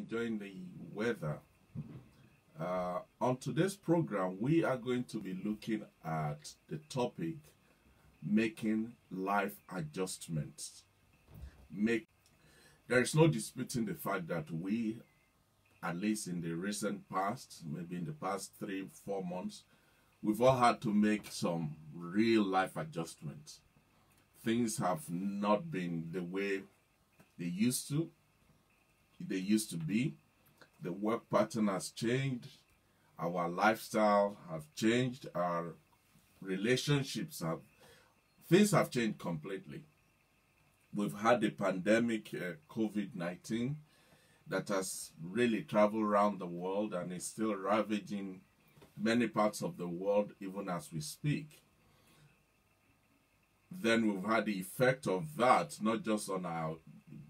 enjoying the weather. Uh, on today's program, we are going to be looking at the topic making life adjustments. Make there is no disputing the fact that we, at least in the recent past, maybe in the past three, four months, we've all had to make some real life adjustments. Things have not been the way they used to, they used to be. The work pattern has changed, our lifestyle have changed, our relationships have, things have changed completely. We've had the pandemic, uh, COVID 19, that has really traveled around the world and is still ravaging many parts of the world even as we speak. Then we've had the effect of that, not just on our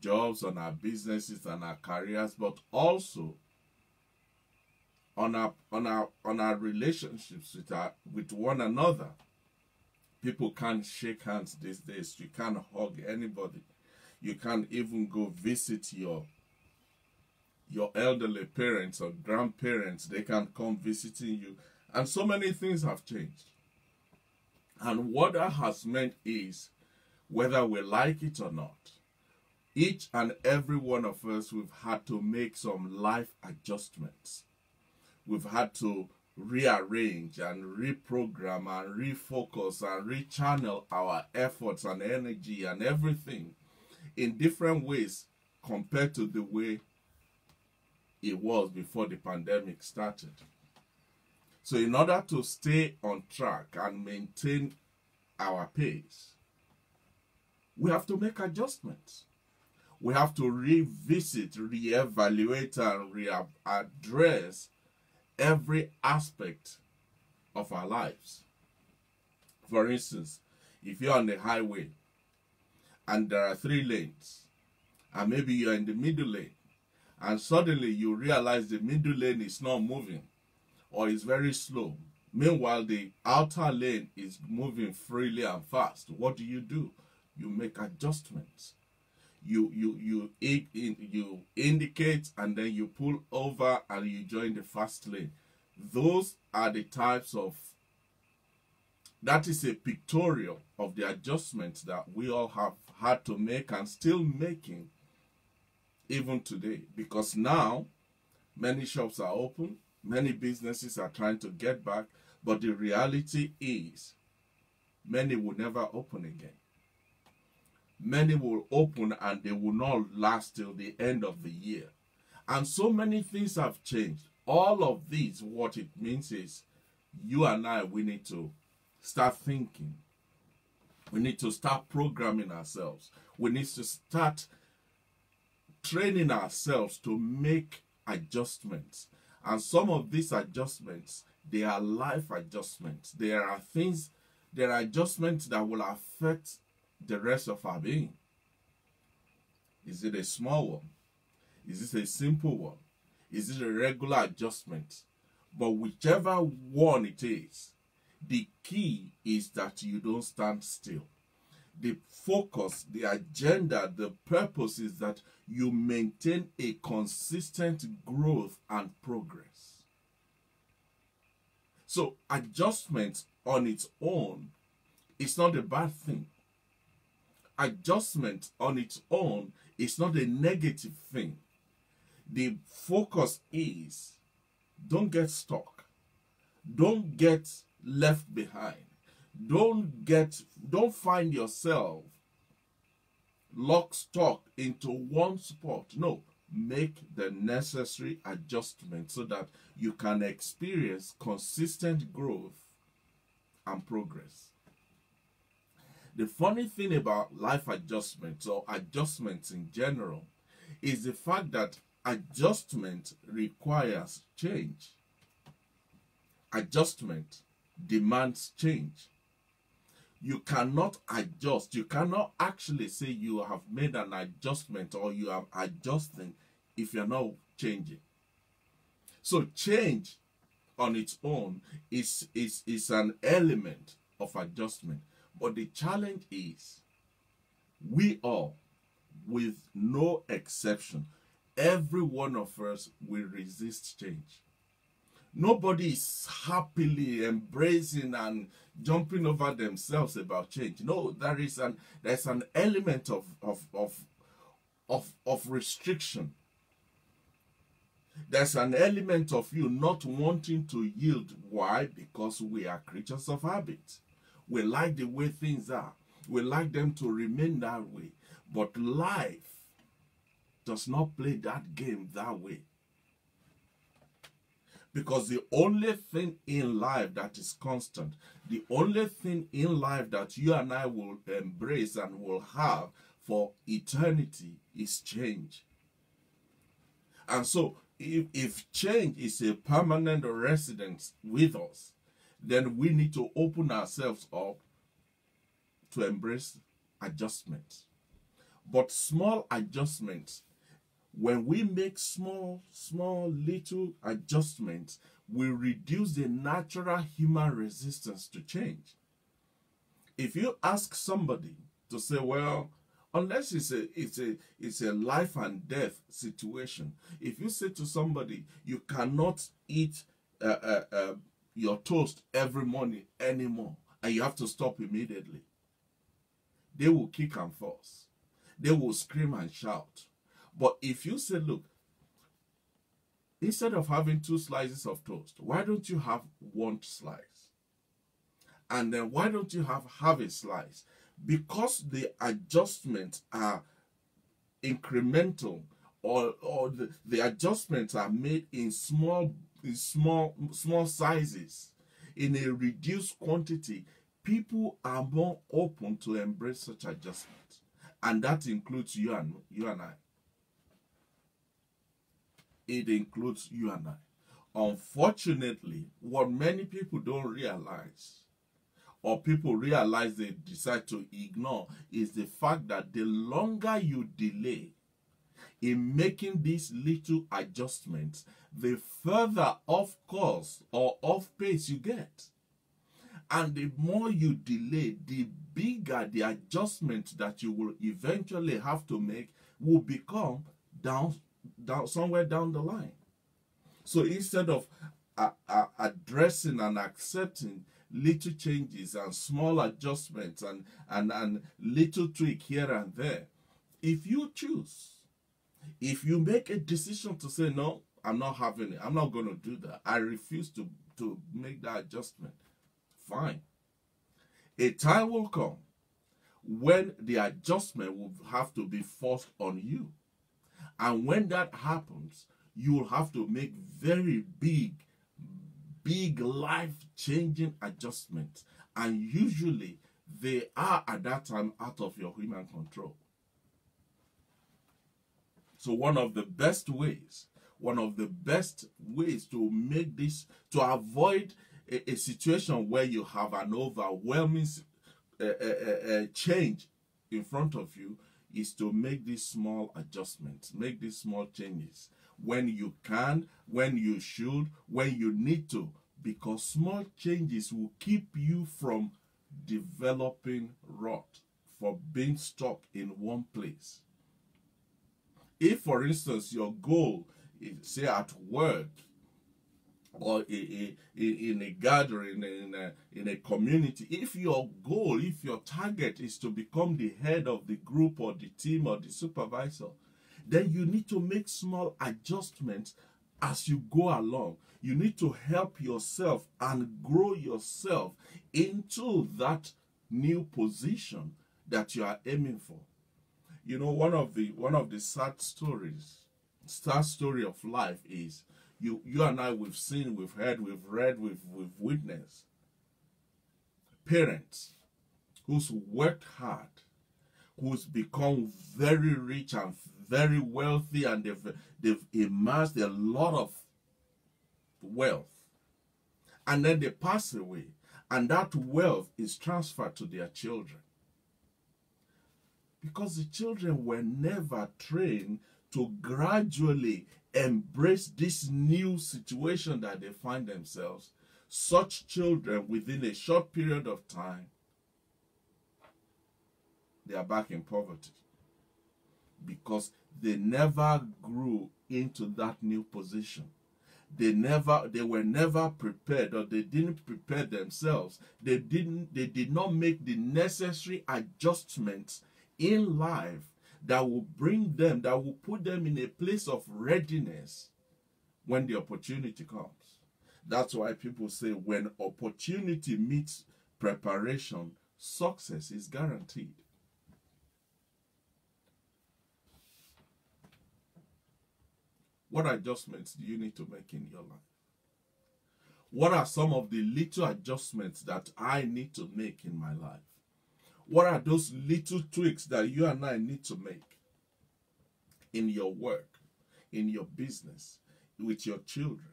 jobs, on our businesses and our careers, but also on our on our on our relationships with our with one another. People can't shake hands these days. You can't hug anybody. You can't even go visit your your elderly parents or grandparents. They can't come visiting you. And so many things have changed. And what that has meant is, whether we like it or not, each and every one of us, we've had to make some life adjustments. We've had to rearrange and reprogram and refocus and rechannel our efforts and energy and everything in different ways compared to the way it was before the pandemic started. So, in order to stay on track and maintain our pace, we have to make adjustments. We have to revisit, reevaluate, and readdress every aspect of our lives. For instance, if you're on the highway and there are three lanes, and maybe you're in the middle lane, and suddenly you realize the middle lane is not moving or is very slow. Meanwhile, the outer lane is moving freely and fast. What do you do? You make adjustments. You you you you indicate and then you pull over and you join the fast lane. Those are the types of that is a pictorial of the adjustments that we all have had to make and still making even today because now many shops are open many businesses are trying to get back but the reality is many will never open again many will open and they will not last till the end of the year and so many things have changed all of these what it means is you and i we need to start thinking we need to start programming ourselves we need to start training ourselves to make adjustments. And some of these adjustments, they are life adjustments. There are things, there are adjustments that will affect the rest of our being. Is it a small one? Is it a simple one? Is it a regular adjustment? But whichever one it is, the key is that you don't stand still the focus, the agenda, the purpose is that you maintain a consistent growth and progress. So, adjustment on its own is not a bad thing. Adjustment on its own is not a negative thing. The focus is don't get stuck, don't get left behind. Don't get don't find yourself lock stock into one spot. No make the necessary adjustment so that you can experience consistent growth and progress the funny thing about life adjustments or adjustments in general is the fact that adjustment requires change adjustment demands change you cannot adjust. You cannot actually say you have made an adjustment or you are adjusting if you're not changing. So change on its own is, is, is an element of adjustment. But the challenge is we all, with no exception, every one of us will resist change. Nobody is happily embracing and jumping over themselves about change. No, there is an there's an element of of of of, of restriction. There's an element of you not wanting to yield. Why? Because we are creatures of habit. We like the way things are. We like them to remain that way. But life does not play that game that way. Because the only thing in life that is constant, the only thing in life that you and I will embrace and will have for eternity is change. And so, if, if change is a permanent residence with us, then we need to open ourselves up to embrace adjustment. But small adjustments, when we make small, small, little adjustments, we reduce the natural human resistance to change. If you ask somebody to say, well, unless it's a it's a it's a life and death situation if you say to somebody you cannot eat uh, uh, uh, your toast every morning anymore and you have to stop immediately. They will kick and fuss they will scream and shout. But if you say look instead of having two slices of toast why don't you have one slice? And then why don't you have half a slice? Because the adjustments are incremental or, or the, the adjustments are made in small in small small sizes. In a reduced quantity people are more open to embrace such adjustments and that includes you and you and i. It includes you and i. Unfortunately what many people don't realize or people realize they decide to ignore is the fact that the longer you delay in making these little adjustments, the further off course or off pace you get. And the more you delay, the bigger the adjustment that you will eventually have to make will become down, down somewhere down the line. So instead of uh, uh, addressing and accepting little changes and small adjustments and, and, and little tweak here and there. If you choose, if you make a decision to say, no, I'm not having it, I'm not going to do that, I refuse to, to make that adjustment, fine. A time will come when the adjustment will have to be forced on you. And when that happens, you will have to make very big big life changing adjustments. And usually they are at that time out of your human control. So, one of the best ways, one of the best ways to make this, to avoid a, a situation where you have an overwhelming uh, uh, uh, change in front of you is to make these small adjustments, make these small changes when you can, when you should, when you need to, because small changes will keep you from developing rot, for being stuck in one place. If, for instance, your goal is, say, at work or in a gathering, in a, in a community, if your goal, if your target is to become the head of the group or the team or the supervisor, then you need to make small adjustments as you go along. You need to help yourself and grow yourself into that new position that you are aiming for. You know, one of the one of the sad stories, sad story of life is you you and I we've seen, we've heard, we've read, we've we've witnessed parents who's worked hard, who's become very rich and very wealthy and they've, they've amassed a lot of wealth. And then they pass away, and that wealth is transferred to their children. Because the children were never trained to gradually embrace this new situation that they find themselves. Such children, within a short period of time, they are back in poverty because they never grew into that new position they never they were never prepared or they didn't prepare themselves they didn't they did not make the necessary adjustments in life that will bring them that will put them in a place of readiness when the opportunity comes that's why people say when opportunity meets preparation success is guaranteed What adjustments do you need to make in your life? What are some of the little adjustments that I need to make in my life? What are those little tweaks that you and I need to make in your work, in your business, with your children,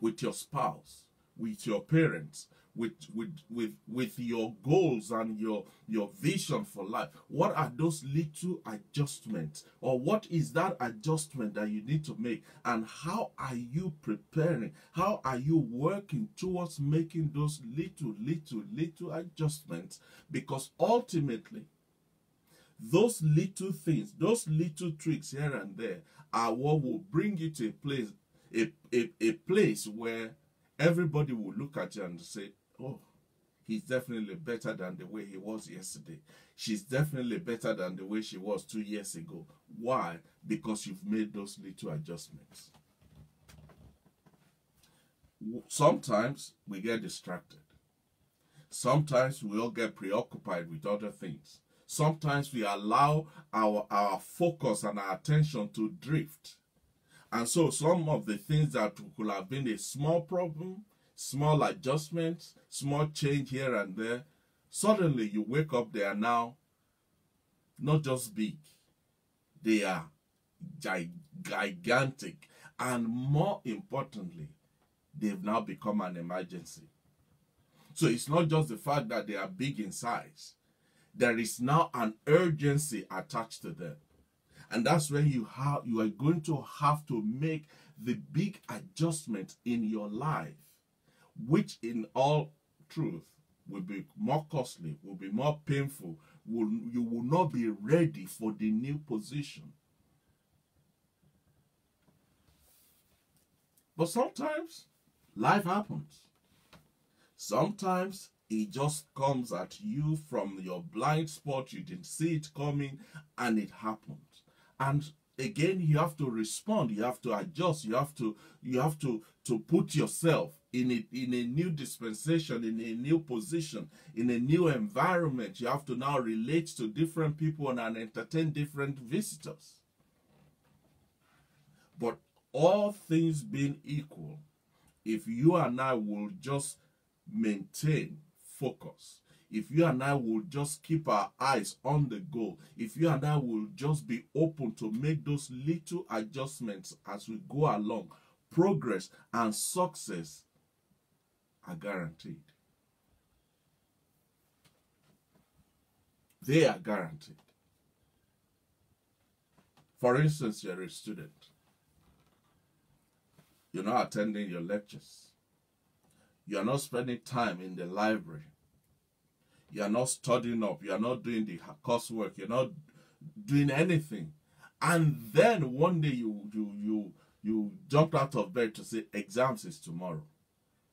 with your spouse, with your parents, with with with with your goals and your your vision for life what are those little adjustments? Or what is that adjustment that you need to make? And how are you preparing? How are you working towards making those little little little adjustments? Because ultimately those little things those little tricks here and there are what will bring you to a place a, a, a place where everybody will look at you and say oh, he's definitely better than the way he was yesterday. She's definitely better than the way she was two years ago. Why? Because you've made those little adjustments. Sometimes we get distracted. Sometimes we all get preoccupied with other things. Sometimes we allow our, our focus and our attention to drift. And so some of the things that could have been a small problem small adjustments, small change here and there, suddenly you wake up, they are now not just big, they are gigantic. And more importantly, they've now become an emergency. So it's not just the fact that they are big in size, there is now an urgency attached to them. And that's when you have you are going to have to make the big adjustment in your life which in all truth will be more costly, will be more painful, will, you will not be ready for the new position. But sometimes life happens. Sometimes it just comes at you from your blind spot. You didn't see it coming and it happens. And again, you have to respond. You have to adjust. You have to, you have to, to put yourself in a, in a new dispensation, in a new position, in a new environment. You have to now relate to different people and entertain different visitors. But all things being equal, if you and I will just maintain focus, if you and I will just keep our eyes on the goal, if you and I will just be open to make those little adjustments as we go along, progress and success are guaranteed. They are guaranteed. For instance, you're a student. You're not attending your lectures. You are not spending time in the library. You are not studying up. You are not doing the coursework. You're not doing anything. And then one day you you you you jumped out of bed to say exams is tomorrow.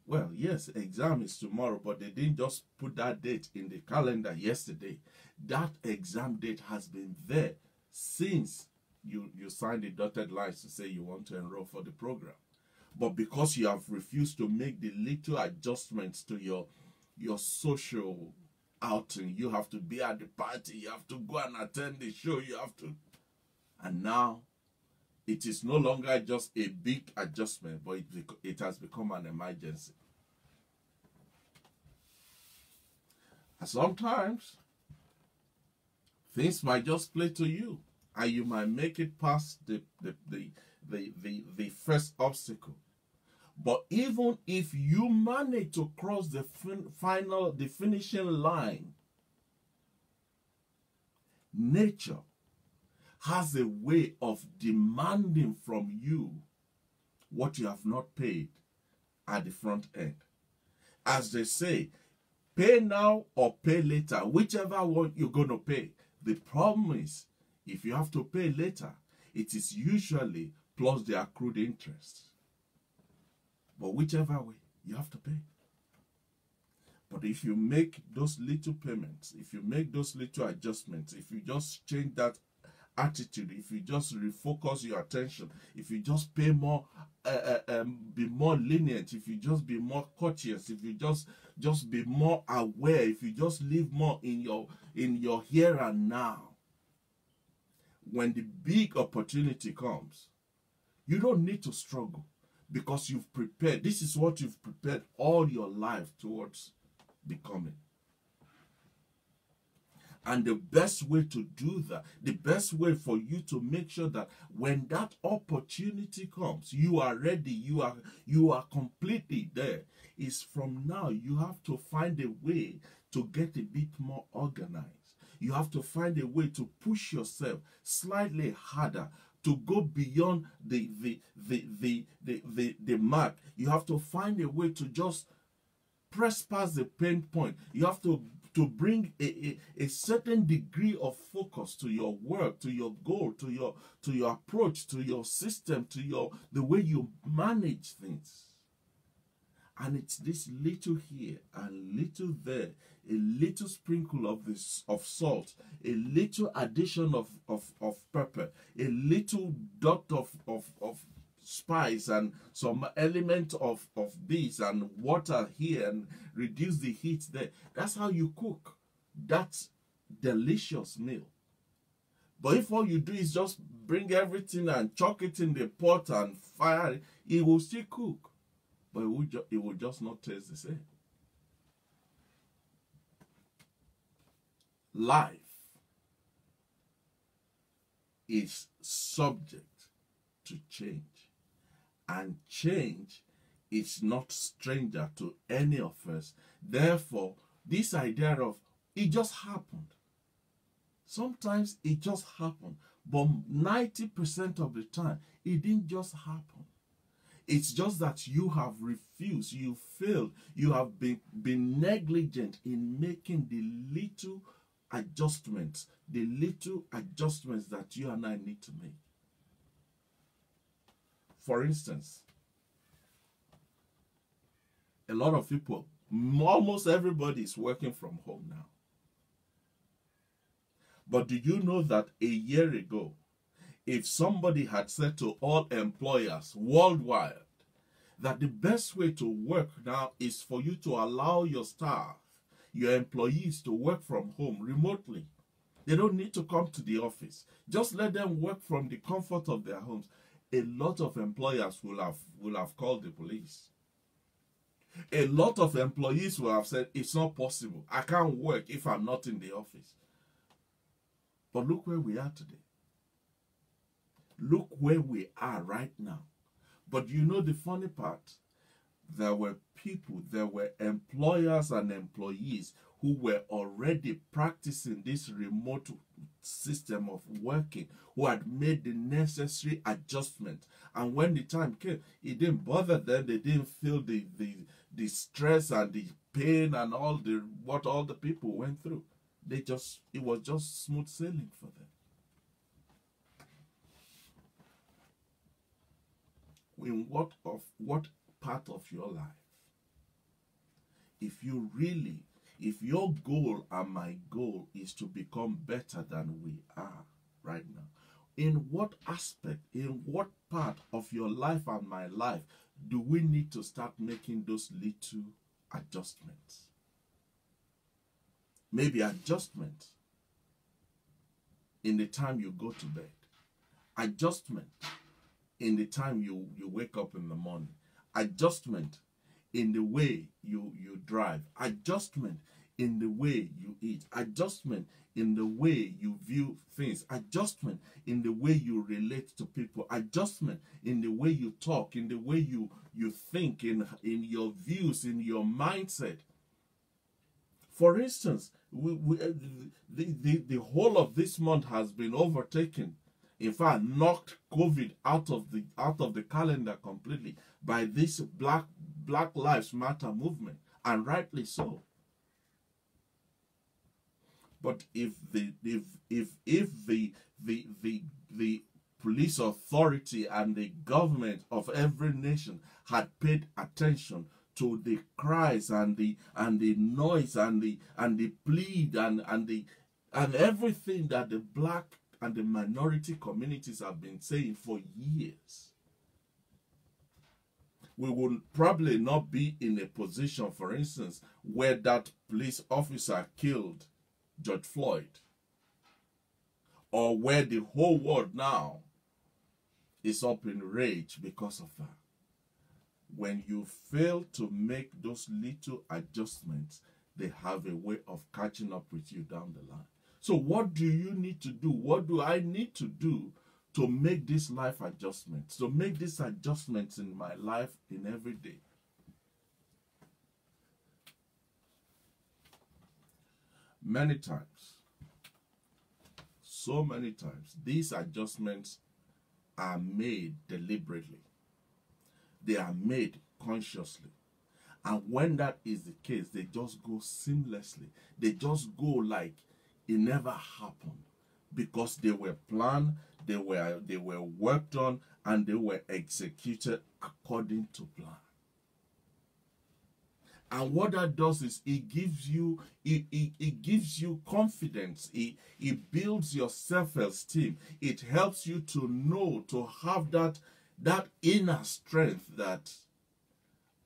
Well, yes, exam is tomorrow, but they didn't just put that date in the calendar yesterday. That exam date has been there since you, you signed the dotted lines to say you want to enroll for the program. But because you have refused to make the little adjustments to your your social outing, you have to be at the party, you have to go and attend the show, you have to and now it is no longer just a big adjustment, but it, it has become an emergency. And sometimes things might just play to you, and you might make it past the, the, the, the, the, the first obstacle. But even if you manage to cross the fin- final, the finishing line, nature has a way of demanding from you what you have not paid at the front end. As they say, pay now or pay later, whichever one you're going to pay. The problem is, If you have to pay later, it is usually plus the accrued interest. But whichever way, you have to pay. But if you make those little payments, if you make those little adjustments, if you just change that attitude, if you just refocus your attention, if you just pay more, uh, uh, um, be more lenient, if you just be more courteous, if you just just be more aware, if you just live more in your in your here and now, when the big opportunity comes, you don't need to struggle because you've prepared. This is what you've prepared all your life towards becoming. And the best way to do that, the best way for you to make sure that when that opportunity comes, you are ready, you are you are completely there, is from now you have to find a way to get a bit more organized. You have to find a way to push yourself slightly harder to go beyond the the the the the, the, the mark. You have to find a way to just press past the pain point. You have to to bring a, a, a, certain degree of focus to your work, to your goal, to your to your approach, to your system, to your the way you manage things. And it's this little here and little there, a little sprinkle of this of salt, a little addition of, of, of pepper, a little dot of, of, of spice and some element of, of this and water here and reduce the heat there. That's how you cook that delicious meal. But if all you do is just bring everything and chuck it in the pot and fire it, it will still cook. But it will, it will just not taste the same. Life is subject to change and change is not stranger to any of us. Therefore, this idea of it just happened. Sometimes it just happened, but 90% of the time, it didn't just happen. It's just that you have refused, you failed, you have been, been negligent in making the little adjustments, the little adjustments that you and I need to make. For instance, a lot of people, almost everybody is working from home now. But do you know that a year ago, if somebody had said to all employers worldwide that the best way to work now is for you to allow your staff, your employees to work from home remotely. They don't need to come to the office. Just let them work from the comfort of their homes a lot of employers will have will have called the police. A lot of employees will have said, It's not possible. I can't work if I'm not in the office. But look where we are today. Look where we are right now. But you know the funny part? There were people, there were employers and employees who were already practicing this remote system of working, who had made the necessary adjustment. And when the time came, it didn't bother them. They didn't feel the, the, the stress and the pain and all the what all the people went through. They just it was just smooth sailing for them. In what of what part of your life? If you really if your goal and my goal is to become better than we are right now, in what aspect, in what part of your life and my life do we need to start making those little adjustments? Maybe adjustment in the time you go to bed, adjustment in the time you, you wake up in the morning, adjustment in the way you, you drive, adjustment in the way you eat, adjustment in the way you view things, adjustment in the way you relate to people, adjustment in the way you talk, in the way you, you think, in, in your views, in your mindset. For instance, we, we, uh, the, the, the whole of this month has been overtaken in fact knocked covid out of the out of the calendar completely by this black black lives matter movement and rightly so But if the if if if the the the the police authority and the government of every nation had paid attention to the cries and the and the noise and the and the plead and and the and everything that the black and the minority communities have been saying for years we would probably not be in a position for instance where that police officer killed george floyd or where the whole world now is up in rage because of that when you fail to make those little adjustments, they have a way of catching up with you down the line. So, what do you need to do? What do I need to do to make these life adjustments, to make these adjustments in my life in every day? Many times, so many times, these adjustments are made deliberately they are made consciously. And when that is the case, they just go seamlessly. They just go like it never happened because they were planned, they were they were worked on, and they were executed according to plan. And what that does is it gives you it, it, it gives you confidence. It, it builds your self-esteem. It helps you to know, to have that that inner strength that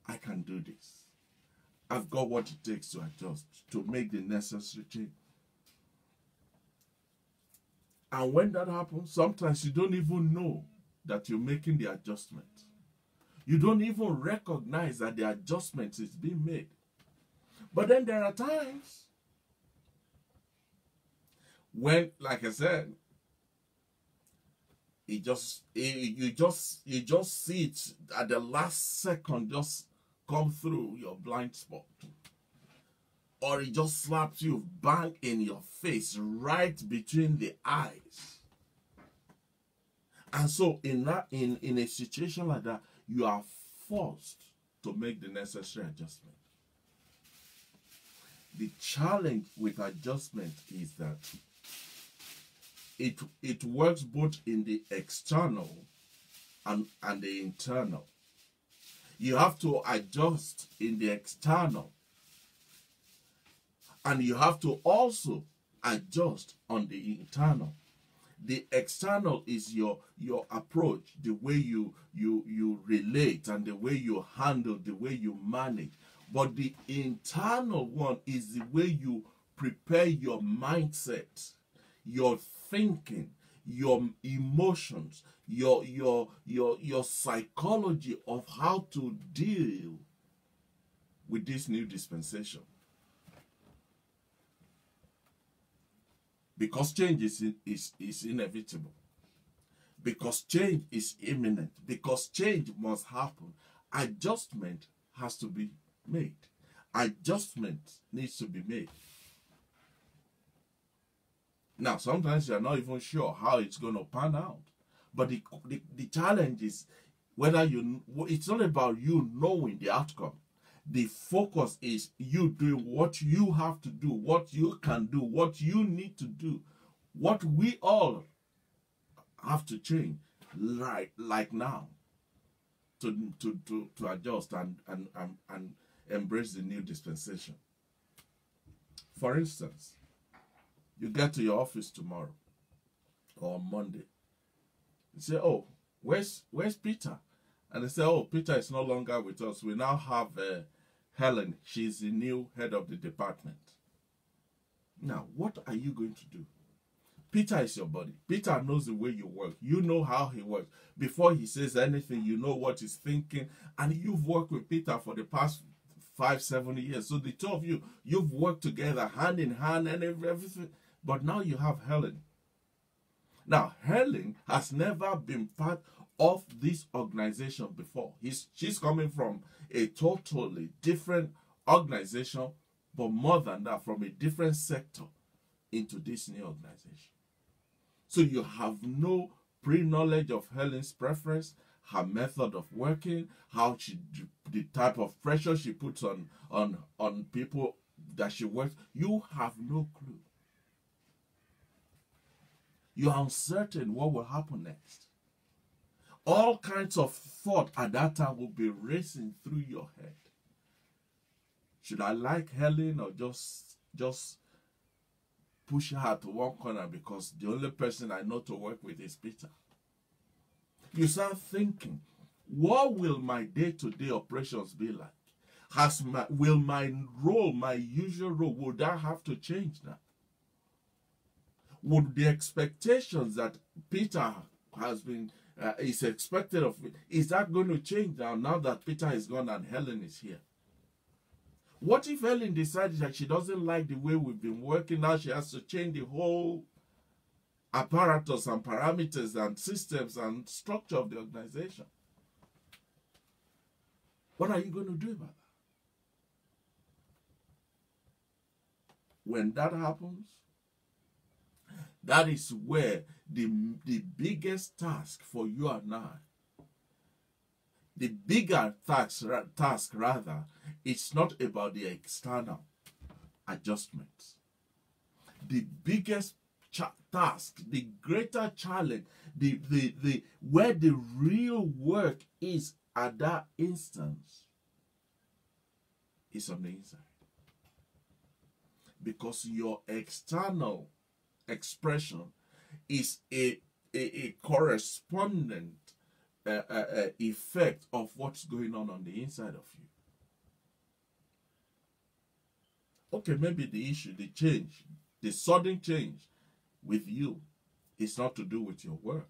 I can do this. I've got what it takes to adjust, to make the necessary change. And when that happens, sometimes you don't even know that you're making the adjustment. You don't even recognize that the adjustment is being made. But then there are times when, like I said, it just it, you just you just see it at the last second just come through your blind spot or it just slaps you bang in your face right between the eyes and so in that in in a situation like that you are forced to make the necessary adjustment the challenge with adjustment is that it it works both in the external and, and the internal. You have to adjust in the external. And you have to also adjust on the internal. The external is your your approach, the way you you you relate and the way you handle, the way you manage. But the internal one is the way you prepare your mindset, your thinking, your emotions, your your your your psychology of how to deal with this new dispensation. Because change is, is, is inevitable. Because change is imminent. Because change must happen. Adjustment has to be made. Adjustment needs to be made. Now, sometimes you're not even sure how it's going to pan out. But the, the, the challenge is whether you, it's not about you knowing the outcome. The focus is you doing what you have to do, what you can do, what you need to do, what we all have to change right like now to to to, to adjust and, and and and embrace the new dispensation. For instance, you get to your office tomorrow or Monday. You say, Oh, where's where's Peter? And they say, Oh, Peter is no longer with us. We now have uh, Helen. She's the new head of the department. Now, what are you going to do? Peter is your buddy. Peter knows the way you work. You know how he works. Before he says anything, you know what he's thinking. And you've worked with Peter for the past five, seven years. So the two of you, you've worked together hand in hand and everything. But now you have Helen. Now, Helen has never been part of this organization before. He's, she's coming from a totally different organization, but more than that, from a different sector into this new organization. So you have no pre-knowledge of Helen's preference, her method of working, how she the type of pressure she puts on on on people that she works. You have no clue. You're uncertain what will happen next. All kinds of thought at that time will be racing through your head. Should I like Helen or just just push her to one corner because the only person I know to work with is Peter? You start thinking, what will my day-to-day operations be like? Has my will my role, my usual role, would I have to change now? Would the expectations that Peter has been uh, is expected of me, is that going to change now? Now that Peter is gone and Helen is here. What if Helen decides that she doesn't like the way we've been working now? She has to change the whole apparatus and parameters and systems and structure of the organization. What are you going to do about that? When that happens, that is where the, the biggest task for you and I, the bigger task, task rather, it's not about the external adjustments. The biggest task, the greater challenge, the, the, the where the real work is at that instance is on the inside. Because your external expression is a, a, a correspondent uh, uh, uh, effect of what's going on on the inside of you. Okay, maybe the issue, the change, the sudden change with you is not to do with your work.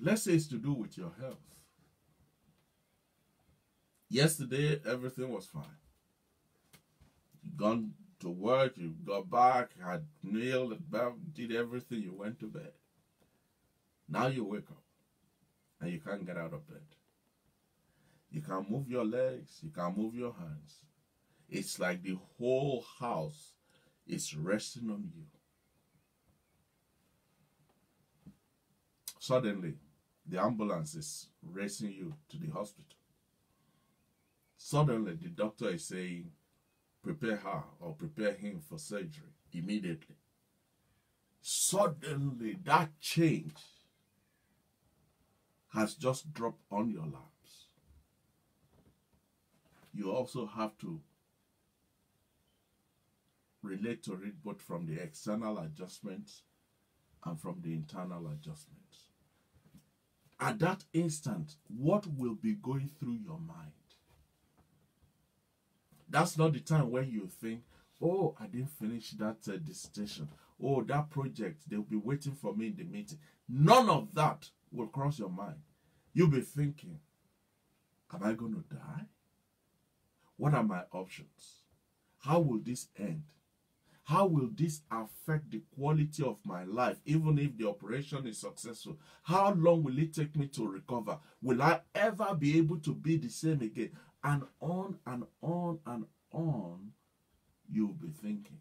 Let's say it's to do with your health. Yesterday, everything was fine. Gone to work, you got back, had nailed it, did everything, you went to bed. Now you wake up and you can't get out of bed. You can't move your legs, you can't move your hands. It's like the whole house is resting on you. Suddenly, the ambulance is racing you to the hospital. Suddenly, the doctor is saying, prepare her or prepare him for surgery immediately. Suddenly, that change has just dropped on your laps. You also have to relate to it both from the external adjustments and from the internal adjustments. At that instant, what will be going through your mind? That's not the time when you think, oh, I didn't finish that uh, dissertation. Oh, that project, they'll be waiting for me in the meeting. None of that will cross your mind. You'll be thinking, am I going to die? What are my options? How will this end? How will this affect the quality of my life, even if the operation is successful? How long will it take me to recover? Will I ever be able to be the same again? And on and on and on you'll be thinking.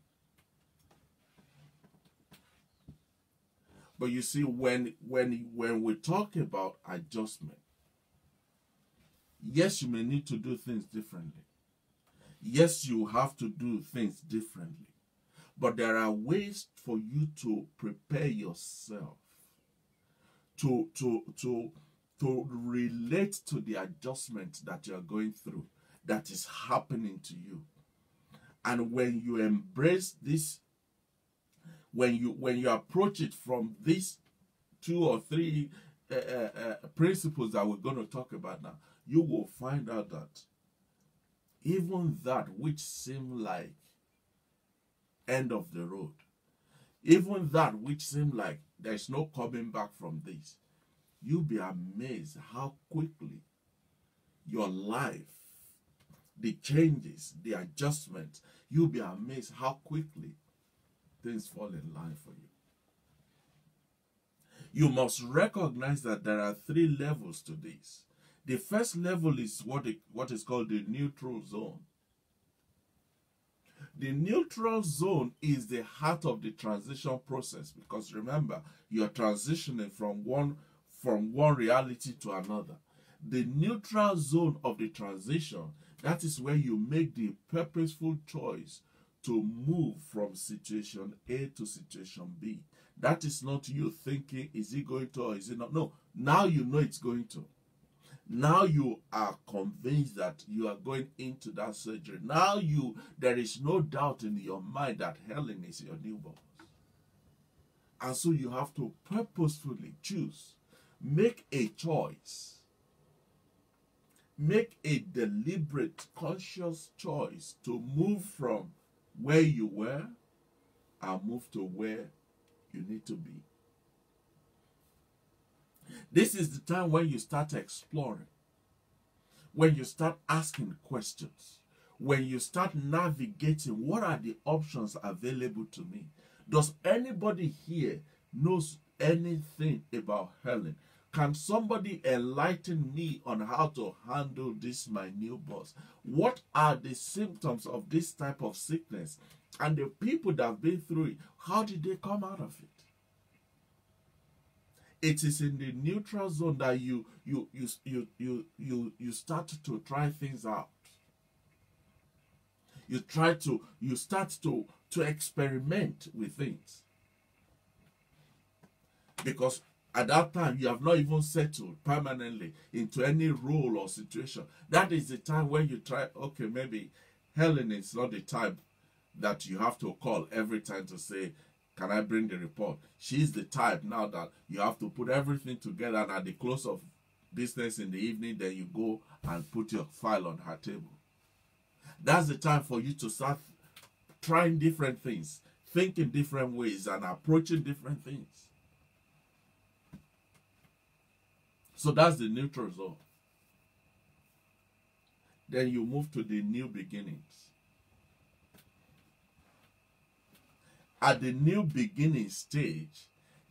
But you see, when when when we talk about adjustment, yes, you may need to do things differently. Yes, you have to do things differently. But there are ways for you to prepare yourself to to to to relate to the adjustment that you're going through that is happening to you. And when you embrace this when you when you approach it from these two or three uh, uh, principles that we're going to talk about now you will find out that even that which seemed like end of the road even that which seemed like there's no coming back from this you'll be amazed how quickly your life, the changes, the adjustments, you'll be amazed how quickly things fall in line for you. You must recognize that there are three levels to this. The first level is what, it, what is called the neutral zone. The neutral zone is the heart of the transition process because remember, you're transitioning from one from one reality to another. The neutral zone of the transition, that is where you make the purposeful choice to move from situation A to situation B. That is not you thinking, is it going to or is it not? No, now you know it's going to. Now you are convinced that you are going into that surgery. Now you there is no doubt in your mind that Helen is your new boss. And so you have to purposefully choose, make a choice. Make a deliberate, conscious choice to move from where you were and move to where you need to be. This is the time when you start exploring, when you start asking questions, when you start navigating what are the options available to me. Does anybody here knows anything about Helen? Can somebody enlighten me on how to handle this, my new boss? What are the symptoms of this type of sickness? And the people that have been through it, how did they come out of it? It is in the neutral zone that you you you you you you, you start to try things out. You try to you start to to experiment with things. Because at that time you have not even settled permanently into any role or situation. That is the time when you try, okay, maybe Helen is not the type that you have to call every time to say, Can I bring the report? She's the type now that you have to put everything together and at the close of business in the evening, then you go and put your file on her table. That's the time for you to start trying different things, thinking different ways, and approaching different things. So that's the neutral zone. Then you move to the new beginnings. At the new beginning stage,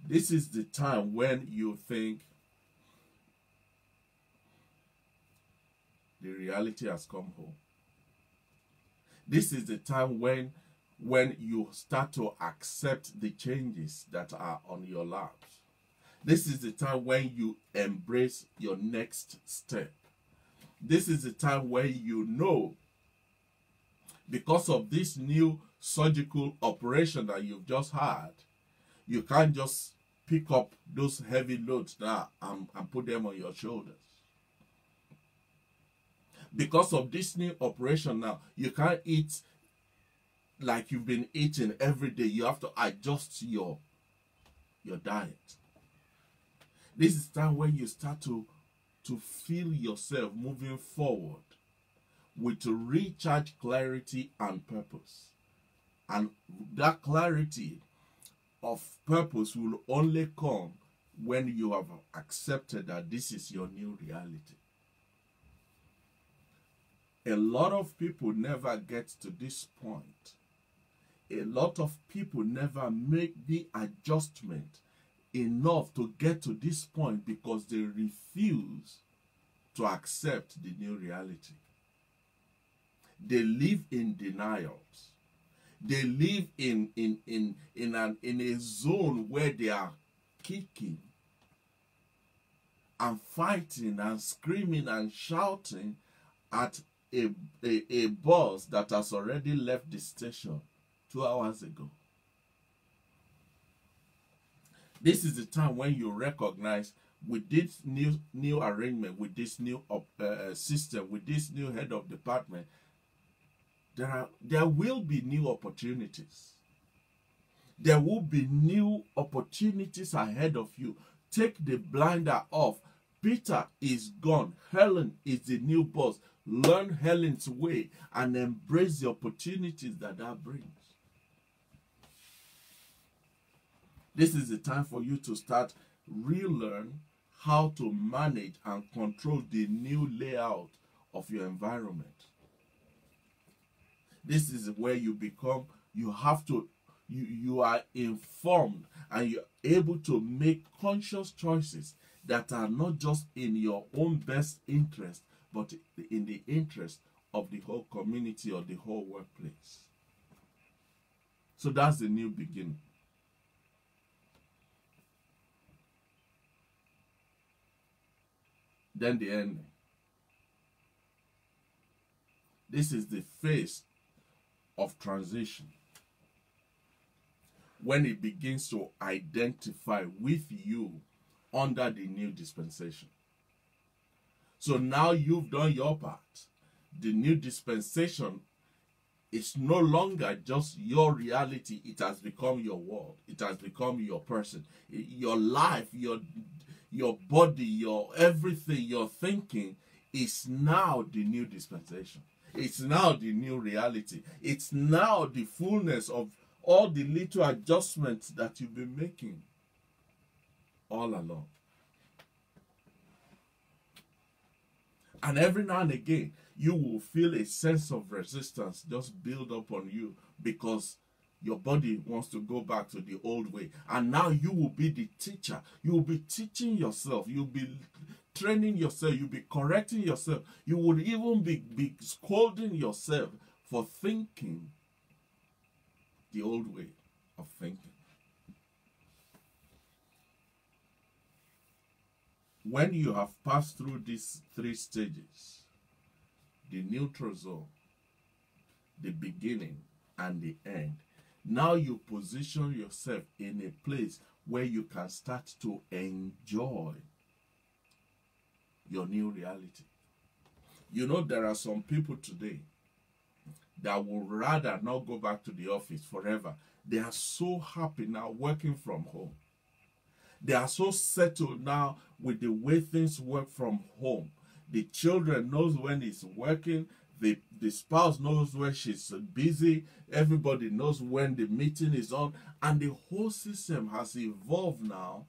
this is the time when you think the reality has come home. This is the time when when you start to accept the changes that are on your lives. This is the time when you embrace your next step. This is the time when you know because of this new surgical operation that you've just had, you can't just pick up those heavy loads and, and put them on your shoulders. Because of this new operation now, you can't eat like you've been eating every day. You have to adjust your your diet. This is time when you start to to feel yourself moving forward with recharge clarity and purpose. And that clarity of purpose will only come when you have accepted that this is your new reality. A lot of people never get to this point. A lot of people never make the adjustment enough to get to this point because they refuse to accept the new reality. They live in denials. They live in in in in an in a zone where they are kicking and fighting and screaming and shouting at a, a, a boss that has already left the station two hours ago. This is the time when you recognize with this new new arrangement, with this new uh, system, with this new head of department, there are there will be new opportunities. There will be new opportunities ahead of you. Take the blinder off. Peter is gone. Helen is the new boss. Learn Helen's way and embrace the opportunities that that brings. This is the time for you to start relearn how to manage and control the new layout of your environment. This is where you become, you have to, you, you are informed and you're able to make conscious choices that are not just in your own best interest, but in the interest of the whole community or the whole workplace. So that's the new beginning. Then the ending. This is the phase of transition when it begins to identify with you under the new dispensation. So now you've done your part. The new dispensation is no longer just your reality, it has become your world, it has become your person, your life, your your body, your everything, your thinking is now the new dispensation. It's now the new reality. It's now the fullness of all the little adjustments that you've been making all along. And every now and again, you will feel a sense of resistance just build up on you because your body wants to go back to the old way. And now you will be the teacher. You will be teaching yourself. You'll be training yourself. You'll be correcting yourself. You will even be, be scolding yourself for thinking the old way of thinking. When you have passed through these three stages, the neutral zone, the beginning, and the end, now you position yourself in a place where you can start to enjoy your new reality. You know, there are some people today that would rather not go back to the office forever. They are so happy now working from home. They are so settled now with the way things work from home. The children knows when it's working. The, the spouse knows where she's busy. Everybody knows when the meeting is on. And the whole system has evolved now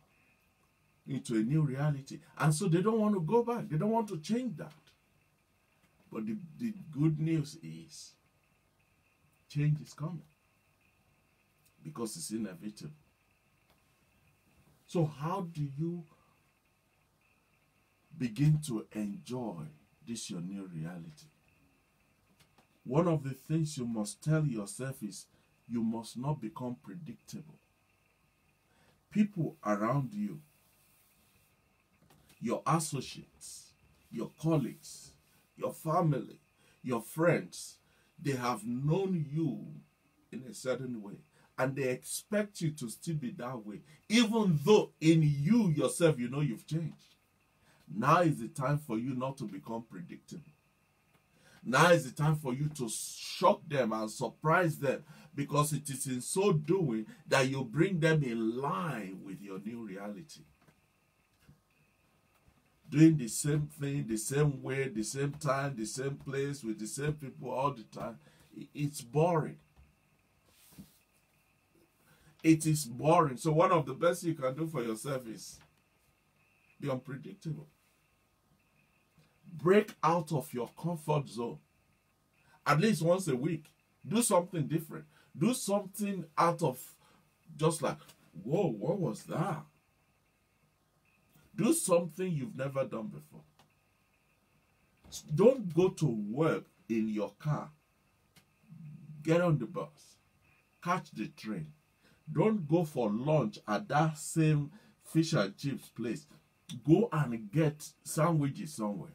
into a new reality. And so they don't want to go back. They don't want to change that. But the, the good news is change is coming because it's inevitable. So, how do you begin to enjoy this your new reality? One of the things you must tell yourself is you must not become predictable. People around you, your associates, your colleagues, your family, your friends, they have known you in a certain way and they expect you to still be that way, even though in you yourself you know you've changed. Now is the time for you not to become predictable. Now is the time for you to shock them and surprise them because it is in so doing that you bring them in line with your new reality. Doing the same thing, the same way, the same time, the same place, with the same people all the time, it's boring it is boring. So one of the best you can do for yourself is be unpredictable. Break out of your comfort zone. At least once a week. Do something different. Do something out of just like, whoa, what was that? Do something you've never done before. Don't go to work in your car. Get on the bus. Catch the train don't go for lunch at that same fish and chips place. Go and get sandwiches somewhere.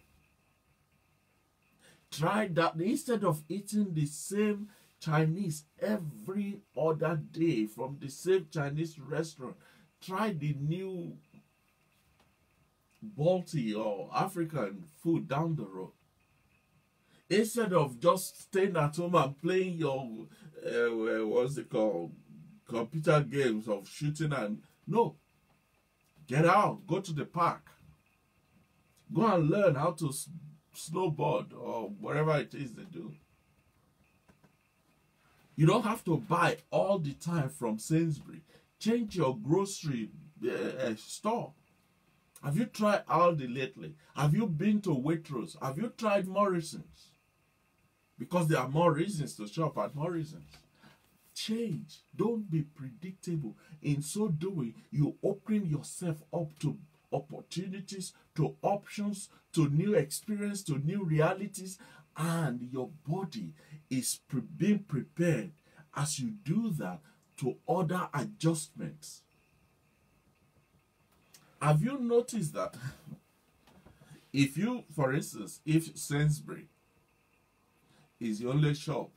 Try that instead of eating the same Chinese every other day from the same Chinese restaurant. Try the new Balti or African food down the road. Instead of just staying at home and playing your, uh, what's it called, computer games of shooting and no get out go to the park go and learn how to snowboard or whatever it is they do. You don't have to buy all the time from Sainsbury. Change your grocery uh, store. Have you tried Aldi lately? Have you been to Waitrose? Have you tried Morrison's? Because there are more reasons to shop at Morrison's. Change. Don't be predictable. In so doing, you open yourself up to opportunities, to options, to new experience, to new realities, and your body is pre- being prepared as you do that to other adjustments. Have you noticed that? if you, for instance, if Sainsbury is the only shop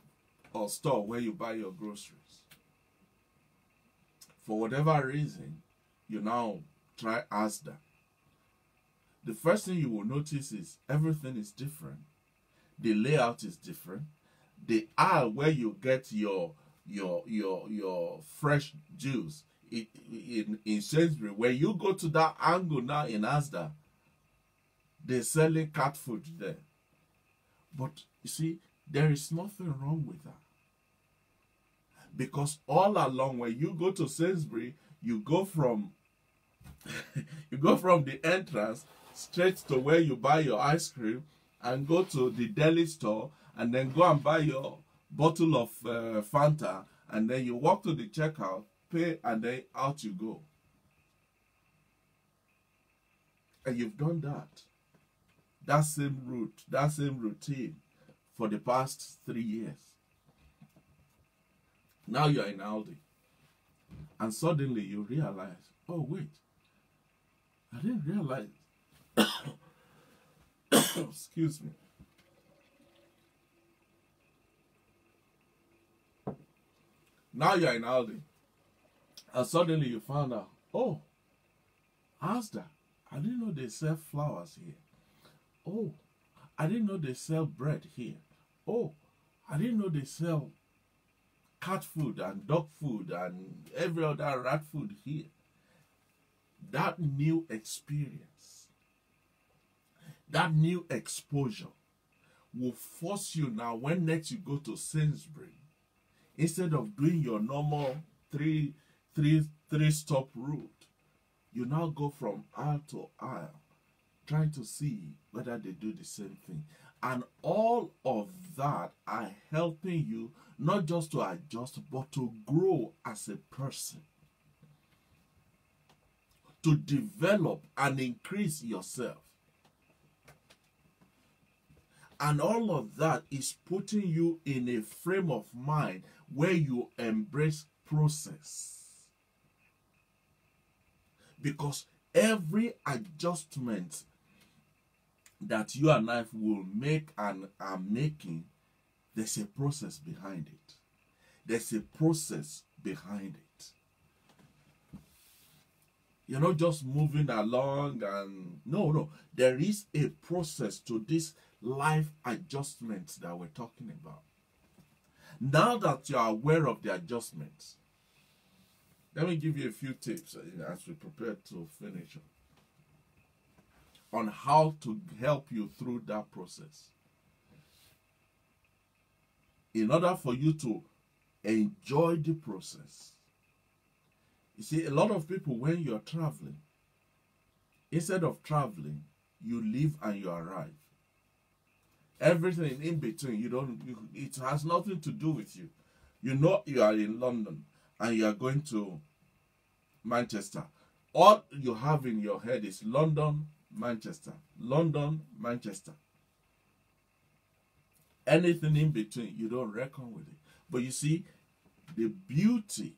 or store where you buy your groceries. for whatever reason, you now try Asda. The first thing you will notice is everything is different. The layout is different. The aisle where you get your your your your fresh juice in in, in Sainsbury, you go to that angle now in Asda, they're selling cat food there. But you see, there is nothing wrong with that. Because all along, when you go to Sainsbury, you go from you go from the entrance straight to where you buy your ice cream and go to the deli store and then go and buy your bottle of uh, Fanta and then you walk to the checkout, pay, and then out you go. And you've done that. That same route, that same routine for the past three years. Now you're in Aldi. And suddenly you realize, oh, wait, I didn't realize. Excuse me. Now you're in Aldi. And suddenly you found out, oh, Asda. I didn't know they sell flowers here. Oh, I didn't know they sell bread here. Oh, I didn't know they sell cat food and dog food and every other rat food here. That new experience, that new exposure will force you now when next you go to Sainsbury, instead of doing your normal three three three stop route, you now go from aisle to aisle, trying to see whether they do the same thing. And all of that are helping you not just to adjust, but to grow as a person, to develop and increase yourself. And all of that is putting you in a frame of mind where you embrace process. Because every adjustment that you and I will make and are making, there's a process behind it. There's a process behind it. You're not just moving along and no, no. There is a process to this life adjustments that we're talking about. Now that you are aware of the adjustments, let me give you a few tips uh, as we prepare to finish on how to help you through that process. In order for you to enjoy the process. You see, a lot of people, when you're traveling, instead of traveling, you leave and you arrive. Everything in between, you don't. You, it has nothing to do with you. You know you are in London and you are going to Manchester. All you have in your head is London, Manchester, London, Manchester. Anything in between, you don't reckon with it. But you see, the beauty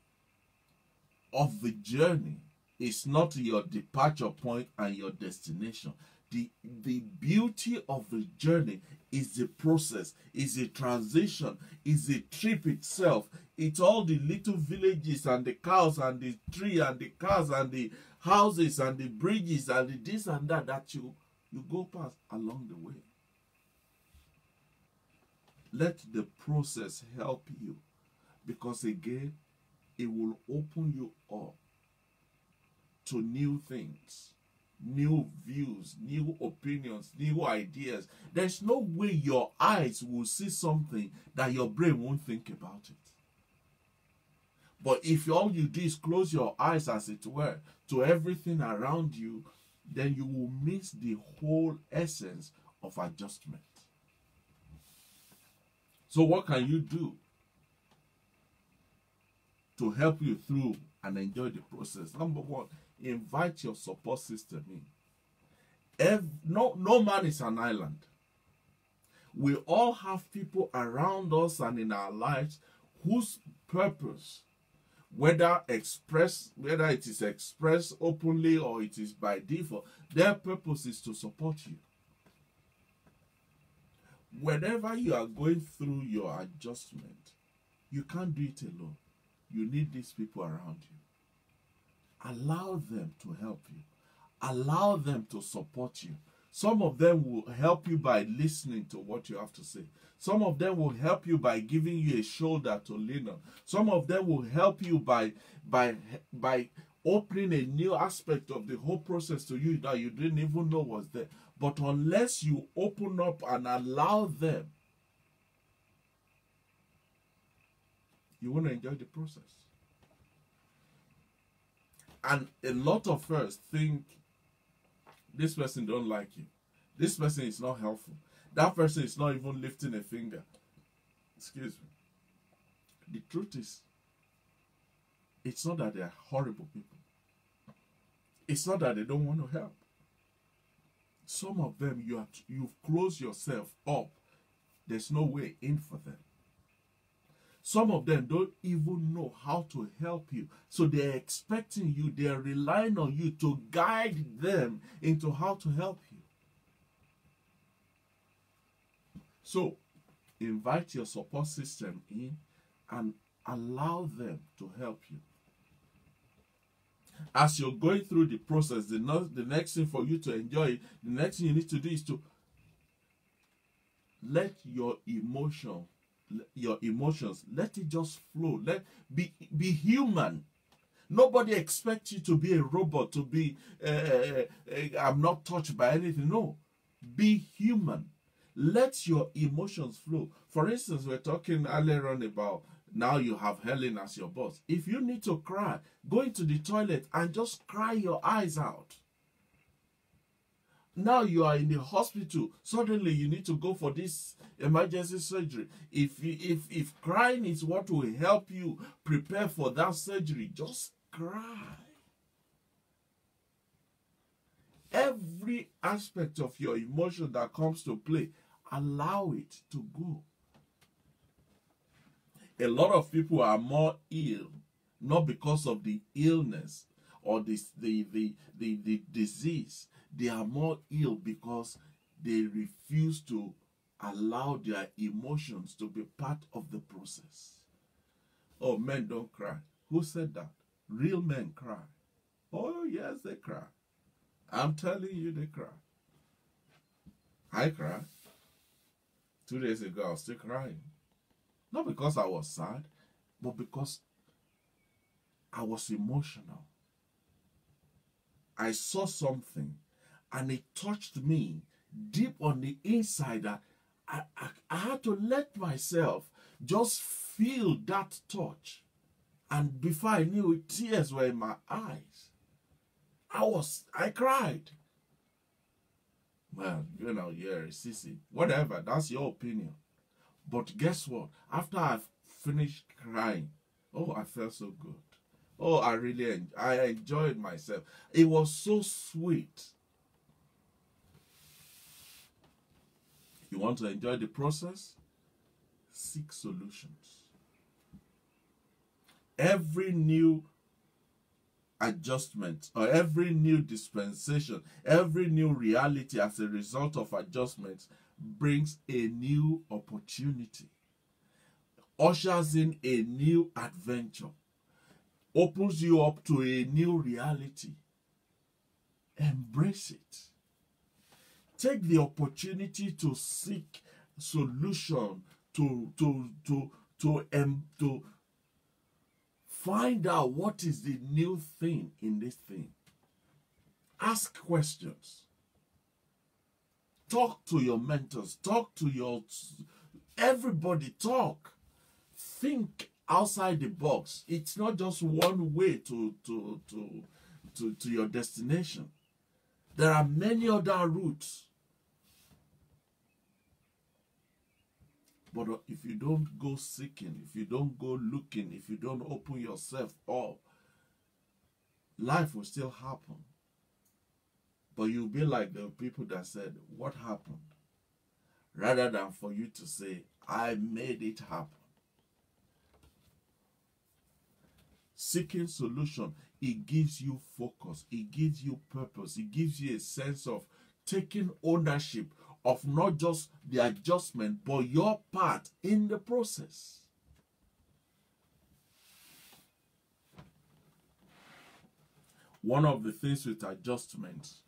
of the journey is not your departure point and your destination. The, the beauty of the journey is the process, is the transition, is the trip itself. It's all the little villages and the cows and the tree and the cars and the houses and the bridges and the this and that that you you go past along the way. Let the process help you because again it will open you up to new things new views, new opinions, new ideas. There's no way your eyes will see something that your brain won't think about it. But if all you do is close your eyes, as it were, to everything around you, then you will miss the whole essence of adjustment. So, what can you do to help you through and enjoy the process? Number one, invite your support system in. Every, no, no man is an island. We all have people around us and in our lives whose purpose, whether expressed, whether it is expressed openly or it is by default, their purpose is to support you. Whenever you are going through your adjustment, you can't do it alone. You need these people around you. Allow them to help you. Allow them to support you. Some of them will help you by listening to what you have to say. Some of them will help you by giving you a shoulder to lean on. Some of them will help you by by by opening a new aspect of the whole process to you that you didn't even know was there. But unless you open up and allow them, you won't enjoy the process. And a lot of us think this person don't like you. This person is not helpful. That person is not even lifting a finger. Excuse me. The truth is, it's not that they are horrible people. It's not that they don't want to help. Some of them you are you've closed yourself up. There's no way in for them. Some of them don't even know how to help you. So they're expecting you, they're relying on you to guide them into how to help you. So invite your support system in and allow them to help you. As you're going through the process, the, the next thing for you to enjoy, the next thing you need to do is to let your emotion your emotions. Let it just flow. Let be be human. Nobody expects you to be a robot to be uh, i'm not touched by anything. No. Be human. Let your emotions flow. For instance we're talking earlier on about now you have helen as your boss. If you need to cry go into the toilet and just cry your eyes out now you are in the hospital. Suddenly you need to go for this emergency surgery. If if if crying is what will help you prepare for that surgery just cry. Every aspect of your emotion that comes to play allow it to go. A lot of people are more ill not because of the illness or this, the, the, the, the disease they are more ill because they refuse to allow their emotions to be part of the process. Oh, men don't cry. Who said that? Real men cry. Oh, yes, they cry. I'm telling you, they cry. I cry. Two days ago, I was still crying. Not because I was sad, but because I was emotional. I saw something and it touched me deep on the inside I, I, I had to let myself just feel that touch. And before I knew it, tears were in my eyes. I was, I cried. Well, you know, you're sissy. Whatever, that's your opinion. But guess what? After I finished crying, oh, I felt so good. Oh, I really, I enjoyed myself. It was so sweet. You want to enjoy the process? Seek solutions. Every new adjustment or every new dispensation, every new reality as a result of adjustments brings a new opportunity, ushers in a new adventure, opens you up to a new reality. Embrace it take the opportunity to seek solution to to to to um, to find out what is the new thing in this thing. Ask questions. Talk to your mentors. Talk to your everybody. Talk. Think outside the box. It's not just one way to to to to, to your destination. There are many other routes But uh, if you don't go seeking, if you don't go looking, if you don't open yourself up, life will still happen. But you'll be like the people that said, What happened? Rather than for you to say, I made it happen. Seeking solution, it gives you focus, it gives you purpose, it gives you a sense of taking ownership of not just the adjustment, but your part in the process. one of the things with adjustments,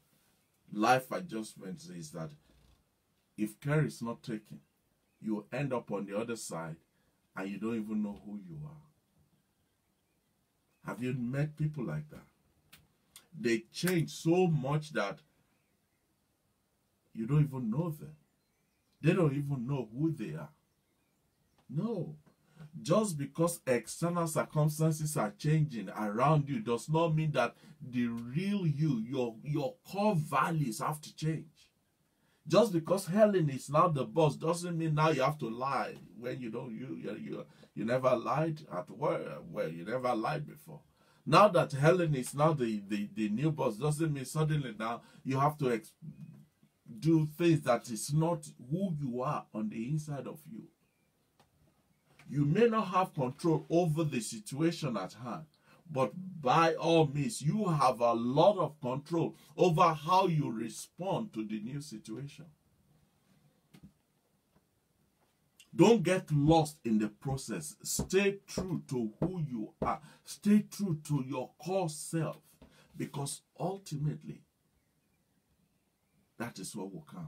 life adjustments, is that if care is not taken, you end up on the other side and you don't even know who you are. Have you met people like that? They change so much that you don't even know them. They don't even know who they are. No. Just because external circumstances are changing around you does not mean that the real you, your, your core values have to change. Just because Helen is now the boss doesn't mean now you have to lie when you don't you you you, you never lied at work well you never lied before. Now that Helen is now the, the, the new boss doesn't mean suddenly now you have to do things that is not who you are on the inside of you. You may not have control over the situation at hand, but by all means, you have a lot of control over how you respond to the new situation. Don't get lost in the process. Stay true to who you are. Stay true to your core self because ultimately, that is what will count.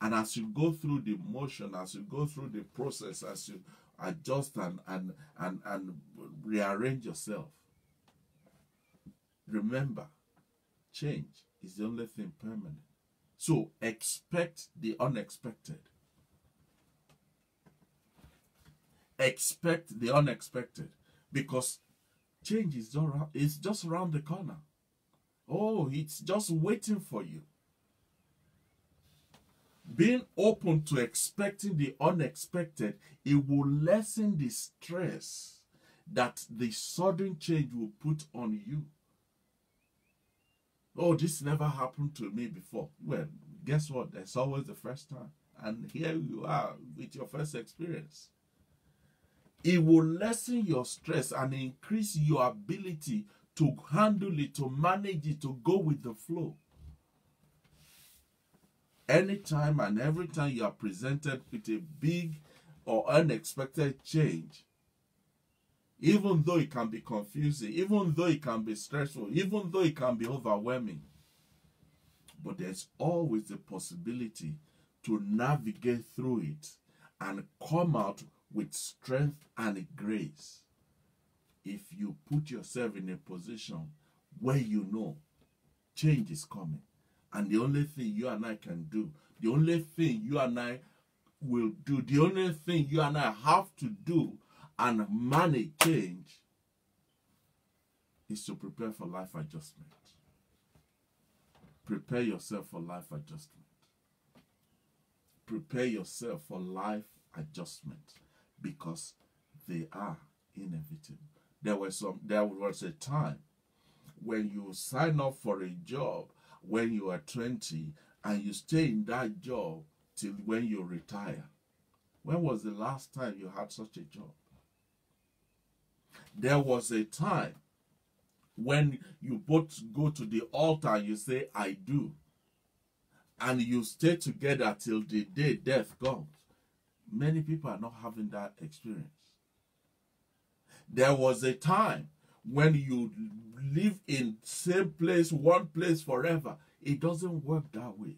And as you go through the motion, as you go through the process, as you adjust and and and, and rearrange yourself, remember, change is the only thing permanent. So expect the unexpected. Expect the unexpected because change is it's just around the corner. Oh, it's just waiting for you being open to expecting the unexpected, it will lessen the stress that the sudden change will put on you. Oh, this never happened to me before. Well, guess what? It's always the first time. And here you are with your first experience. It will lessen your stress and increase your ability to handle it, to manage it, to go with the flow. Anytime and every time you are presented with a big or unexpected change, even though it can be confusing, even though it can be stressful, even though it can be overwhelming, but there's always the possibility to navigate through it and come out with strength and grace if you put yourself in a position where you know change is coming. And the only thing you and I can do, the only thing you and I will do, the only thing you and I have to do and manage change is to prepare for life adjustment. Prepare yourself for life adjustment. Prepare yourself for life adjustment because they are inevitable. There was some there was a time when you sign up for a job when you are 20 and you stay in that job till when you retire. When was the last time you had such a job? There was a time when you both go to the altar and you say, I do. And you stay together till the day death comes. Many people are not having that experience. There was a time when you live in same place, one place forever. It doesn't work that way.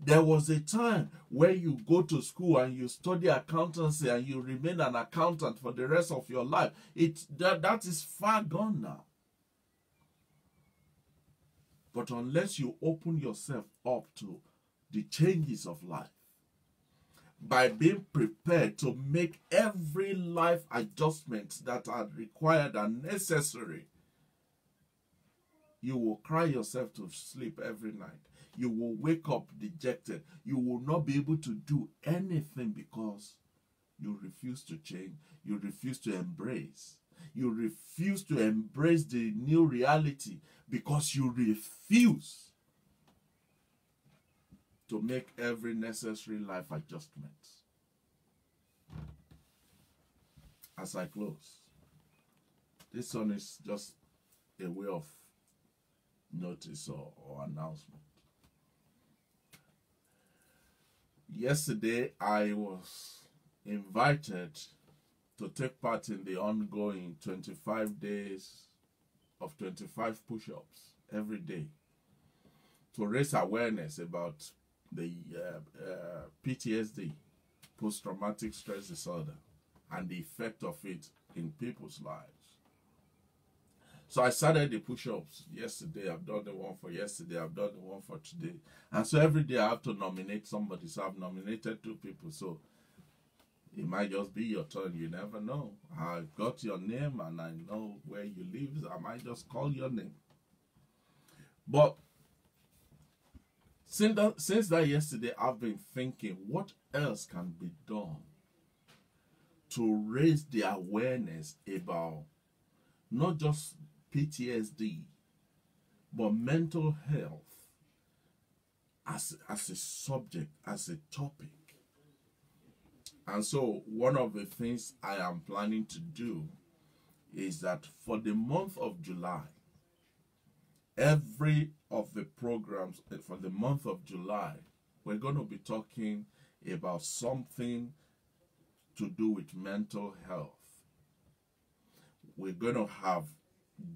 There was a time where you go to school and you study accountancy and you remain an accountant for the rest of your life. It that, that is far gone now. But unless you open yourself up to the changes of life, by being prepared to make every life adjustment that are required and necessary, you will cry yourself to sleep every night. You will wake up dejected. You will not be able to do anything because you refuse to change. You refuse to embrace. You refuse to embrace the new reality because you refuse to make every necessary life adjustment. As I close, this one is just a way of notice or, or announcement. Yesterday, I was invited to take part in the ongoing 25 days of 25 push ups every day to raise awareness about the uh, uh, PTSD, post traumatic stress disorder, and the effect of it in people's lives. So I started the push ups yesterday. I've done the one for yesterday. I've done the one for today. And so every day I have to nominate somebody. So I've nominated two people. So it might just be your turn. You never know. I've got your name and I know where you live. I might just call your name. But since that, since that yesterday, I've been thinking, what else can be done to raise the awareness about not just PTSD, but mental health as, as a subject, as a topic. And so, one of the things I am planning to do is that for the month of July, every of the programs eh, for the month of July, we're going to be talking about something to do with mental health. We're going to have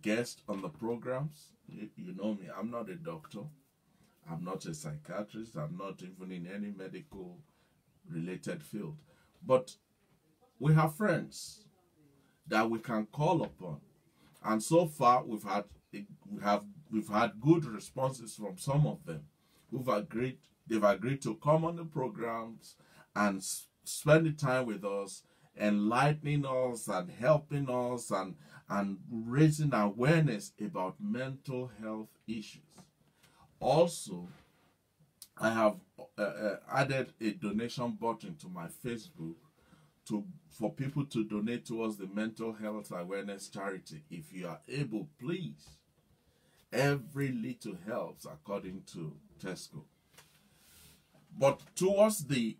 guests on the programs. You, you know me, I'm not a doctor. I'm not a psychiatrist. I'm not even in any medical related field. But we have friends that we can call upon. And so far we've had we have we've had good responses from some of them. Who've agreed they've agreed to come on the programs and spend the time with us enlightening us and helping us and and raising awareness about mental health issues. Also i have uh, uh, added a donation button to my facebook to for people to donate towards the mental health awareness charity. If you are able please every little helps according to tesco. But towards the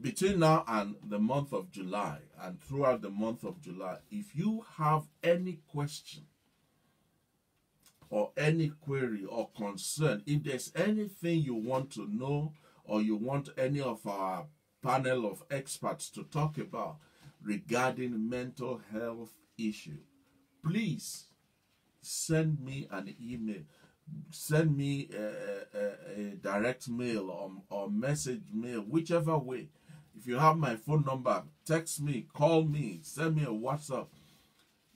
between now and the month of July and throughout the month of July, if you have any question or any query or concern, if there's anything you want to know or you want any of our panel of experts to talk about regarding mental health issue, please send me an email send me a, a, a direct mail or, or message mail whichever way if you have my phone number, text me, call me, send me a WhatsApp.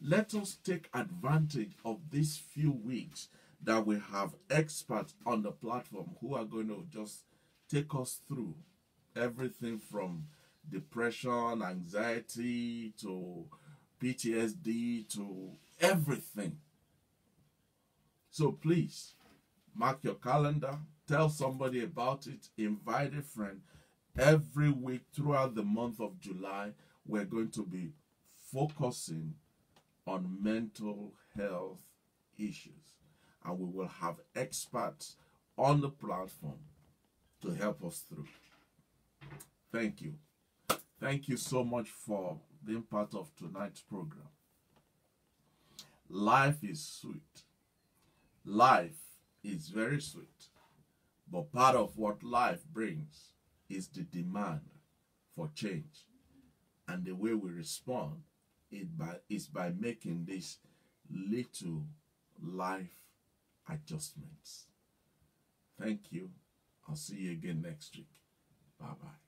Let us take advantage of these few weeks that we have experts on the platform who are going to just take us through everything from depression, anxiety to PTSD to everything. So please mark your calendar, tell somebody about it, invite a friend Every week throughout the month of July, we're going to be focusing on mental health issues. And we will have experts on the platform to help us through. Thank you. Thank you so much for being part of tonight's program. Life is sweet. Life is very sweet. But part of what life brings is the demand for change. And the way we respond is by, is by making these little life adjustments. Thank you. I'll see you again next week. Bye bye.